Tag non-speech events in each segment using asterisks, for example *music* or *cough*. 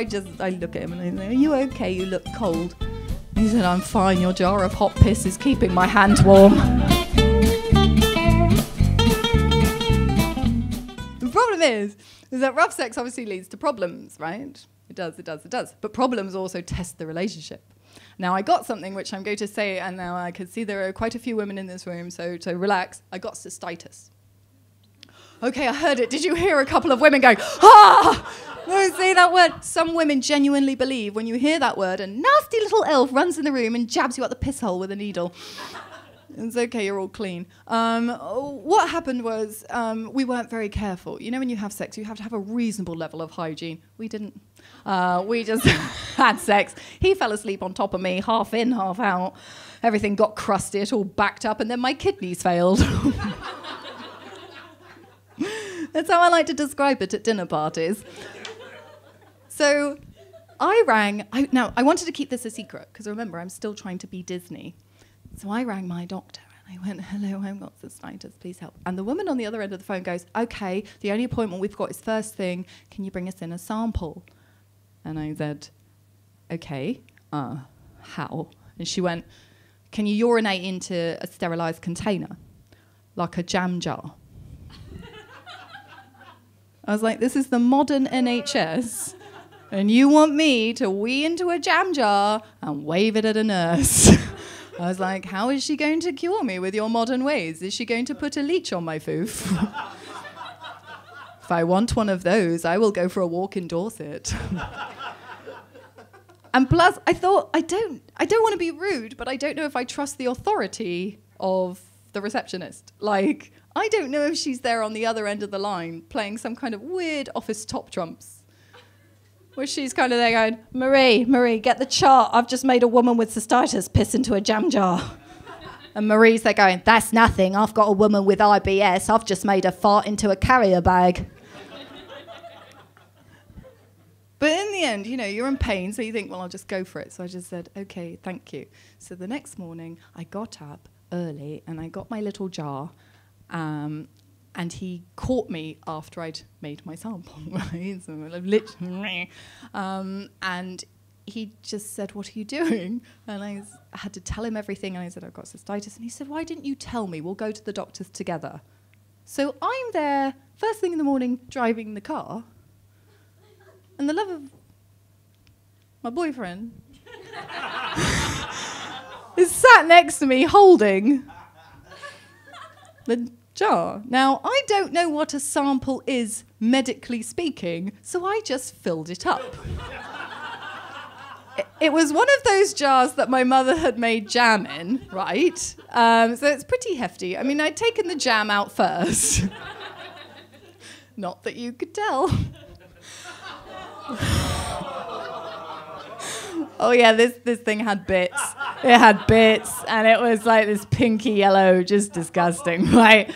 I just, I look at him and I say, Are you okay? You look cold. He said, I'm fine. Your jar of hot piss is keeping my hand warm. the problem is, is that rough sex obviously leads to problems, right? It does, it does, it does. But problems also test the relationship. Now, I got something which I'm going to say, and now I can see there are quite a few women in this room, so to relax, I got cystitis. Okay, I heard it. Did you hear a couple of women going, ah? No, say that word. Some women genuinely believe when you hear that word, a nasty little elf runs in the room and jabs you at the piss hole with a needle. It's okay, you're all clean. Um, what happened was um, we weren't very careful. You know, when you have sex, you have to have a reasonable level of hygiene. We didn't. Uh, we just *laughs* had sex. He fell asleep on top of me, half in, half out. Everything got crusty, it all backed up, and then my kidneys failed. *laughs* That's how I like to describe it at dinner parties. So I rang. I, now, I wanted to keep this a secret because remember, I'm still trying to be Disney. So I rang my doctor and I went, Hello, I've got cystitis, please help. And the woman on the other end of the phone goes, Okay, the only appointment we've got is first thing. Can you bring us in a sample? And I said, Okay, uh, how? And she went, Can you urinate into a sterilized container? Like a jam jar. I was like, This is the modern NHS and you want me to wee into a jam jar and wave it at a nurse. *laughs* I was like, how is she going to cure me with your modern ways? Is she going to put a leech on my foof? *laughs* if I want one of those, I will go for a walk in Dorset. *laughs* and plus, I thought I don't I don't want to be rude, but I don't know if I trust the authority of the receptionist. Like, I don't know if she's there on the other end of the line playing some kind of weird office top trumps where she's kind of there going, Marie, Marie, get the chart. I've just made a woman with cystitis piss into a jam jar. And Marie's there going, that's nothing. I've got a woman with IBS. I've just made a fart into a carrier bag. but in the end, you know, you're in pain, so you think, well, I'll just go for it. So I just said, okay, thank you. So the next morning, I got up early and I got my little jar um, and he caught me after I'd made my sample, *laughs* right? So literally, um, and he just said, "What are you doing?" And I, I, had to tell him everything. And I said, "I've got cystitis." And he said, "Why didn't you tell me? We'll go to the doctors together." So I'm there first thing in the morning, driving the car, and the love of my boyfriend *laughs* is sat next to me, holding the jar. Now, I don't know what a sample is medically speaking, so I just filled it up. *laughs* it, was one of those jars that my mother had made jam in, right? Um, so it's pretty hefty. I mean, I'd taken the jam out first. *laughs* Not that you could tell. *laughs* oh yeah, this this thing had bits. It had bits, and it was like this pinky yellow, just disgusting, *laughs* right?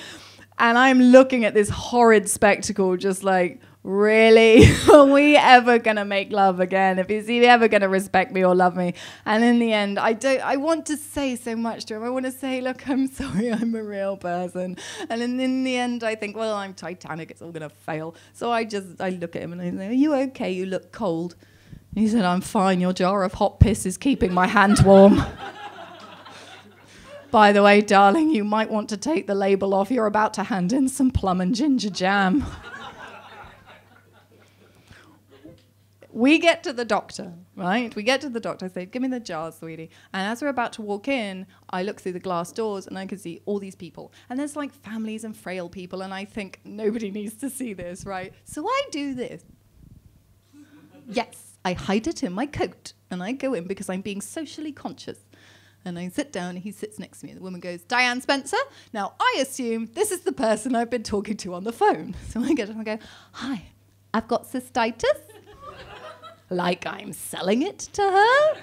And I'm looking at this horrid spectacle, just like, really? *laughs* Are we ever gonna make love again? If is he ever gonna respect me or love me? And in the end, I don't. I want to say so much to him. I want to say, look, I'm *laughs* sorry, I'm a real person. And in, in the end, I think, well, I'm Titanic. It's all gonna fail. So I just, I look at him and I say, are you okay? You look cold. He said, I'm fine. Your jar of hot piss is keeping my hand warm. *laughs* By the way, darling, you might want to take the label off. You're about to hand in some plum and ginger jam. we get to the doctor, right? We get to the doctor. I say, Give me the jar, sweetie. And as we're about to walk in, I look through the glass doors and I can see all these people. And there's like families and frail people. And I think, Nobody *laughs* needs to see this, right? So I do this. yes, I hide it in my coat and I go in because I'm being socially conscious. And I sit down and he sits next to me. The woman goes, Diane Spencer. Now, I assume this is the person I've been talking to on the phone. *laughs* So I get up and go, Hi, I've got cystitis. *laughs* like I'm selling it to her.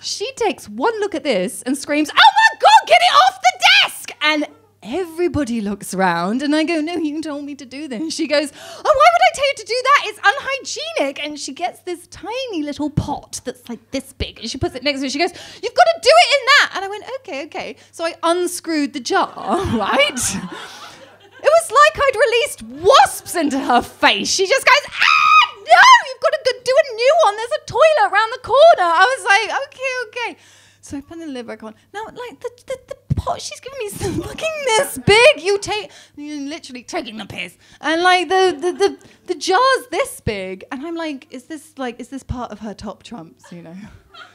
She takes one look at this and screams, Oh my God, get it off the desk! And everybody looks around and I go, No, you told me to do this. She goes, Oh, why would I tell you to do that? It's unhygienic. And she gets this tiny little pot that's like this big and she puts it next to me. She goes, You've got to do it in that. And I went, Okay, okay. So I unscrewed the jar, *laughs* right? it was like I'd released wasps into her face. She just goes, Ah, no, you've got to go do a new one. there's a toilet around the corner. I was like, okay, okay. So I put the lid back on. Now, like the, the, the pot, she's giving me some fucking this big. You take, you're literally taking the piss, and like the, the the the jar's this big, and I'm like, is this like is this part of her top trumps? You know,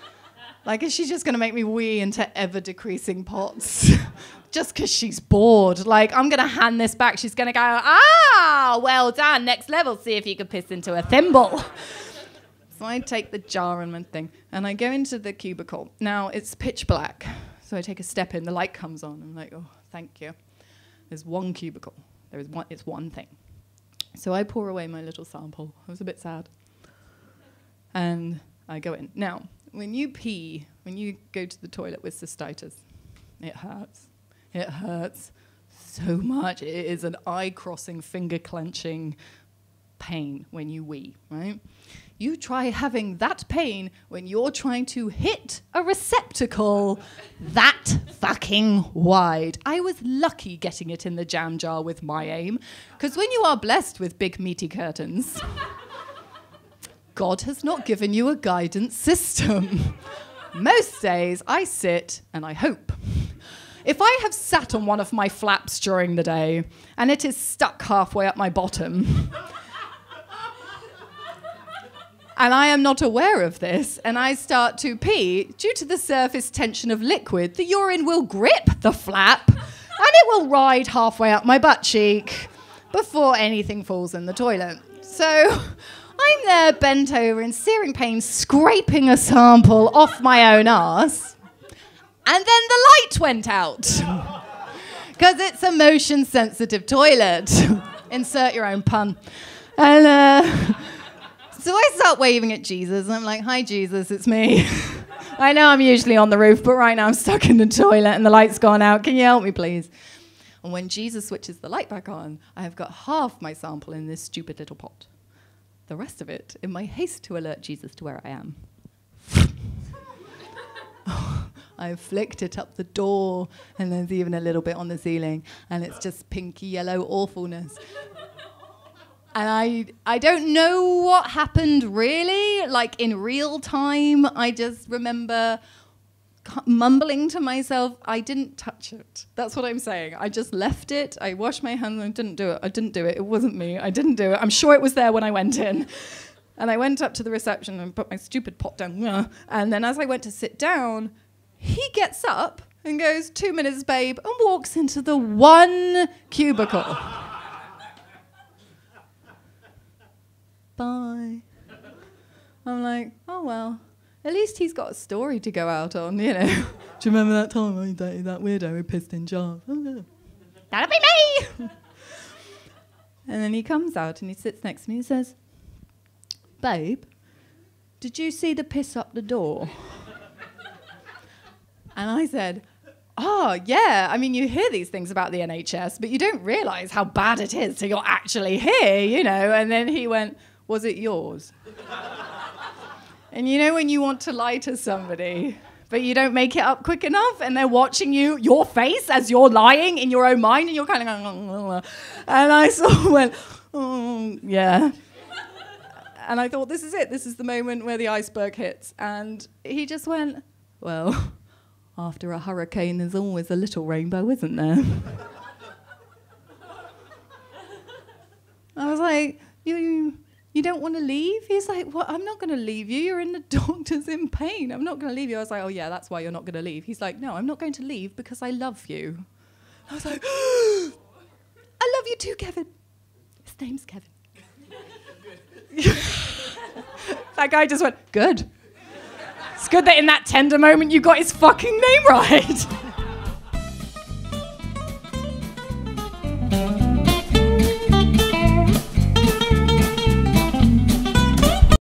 *laughs* like is she just gonna make me wee into ever decreasing pots? *laughs* just because she's bored. Like, I'm going to hand this back. She's going to go, ah, well done. Next level. See if you can piss into a thimble. *laughs* So I take the jar and my thing, and I go into the cubicle. Now it's pitch black, so I take a step in. The light comes on. I'm like, oh, thank you. There's one cubicle. There is one. It's one thing. So I pour away my little sample. I was a bit sad, and I go in. Now, when you pee, when you go to the toilet with cystitis, it hurts. It hurts so much. It is an eye-crossing, finger-clenching pain when you wee, right? You try having that pain when you're trying to hit a receptacle that fucking wide. I was lucky getting it in the jam jar with my aim, because when you are blessed with big meaty curtains, God has not given you a guidance system. Most days I sit and I hope. If I have sat on one of my flaps during the day and it is stuck halfway up my bottom, and I am not aware of this, and I start to pee, due to the surface tension of liquid, the urine will grip the flap and it will ride halfway up my butt cheek before anything falls in the toilet. So I'm there bent over in searing pain, scraping a sample off my own ass, and then the light went out. Because it's a motion sensitive toilet. *laughs* Insert your own pun. And uh, so I start waving at Jesus, and I'm like, Hi, Jesus, it's me. *laughs* I know I'm usually on the roof, but right now I'm stuck in the toilet and the light's gone out. Can you help me, please? And when Jesus switches the light back on, I have got half my sample in this stupid little pot. The rest of it in my haste to alert Jesus to where I am. *laughs* I've flicked it up the door, and there's even a little bit on the ceiling, and it's just pinky yellow awfulness and I I don't know what happened really like in real time. I just remember mumbling to myself I didn't touch it. That's what I'm saying. I just left it. I washed my hands. I didn't do it. I didn't do it. It wasn't me. I didn't do it. I'm sure it was there when I went in. And I went up to the reception and put my stupid pot down. And then as I went to sit down he gets up and goes 2 minutes babe and walks into the one cubicle bye. I'm like, oh well, at least he's got a story to go out on, you know. *laughs* Do you remember that time I dated that weirdo who pissed in jars? *laughs* Oh. That'll be me! and then he comes out and he sits next to me and says, Babe, did you see the piss up the door? and I said, Oh, yeah. I mean, you hear these things about the NHS, but you don't realize how bad it is till you're actually here, you know. And then he went, was it yours? and you know when you want to lie to somebody, but you don't make it up quick enough, and they're watching you, your face, as you're lying in your own mind, and you're kind of going, oh, and I *laughs* sort of went, oh, yeah. And I thought, this is it. This is the moment where the iceberg hits. And he just went, well, after a hurricane, there's always a little rainbow, isn't there? *laughs* I was like, you, you don't want to leave? He's like, What? I'm not going to leave you. You're in the *laughs* doctor's in pain. I'm not going to leave you. I was like, Oh, yeah, that's why you're not going to leave. He's like, No, I'm not going to leave because I love you. I was like, *gasps* I love you too, Kevin. His name's Kevin. *laughs* that guy just went, Good. It's good that in that tender moment you got his fucking name *laughs* right.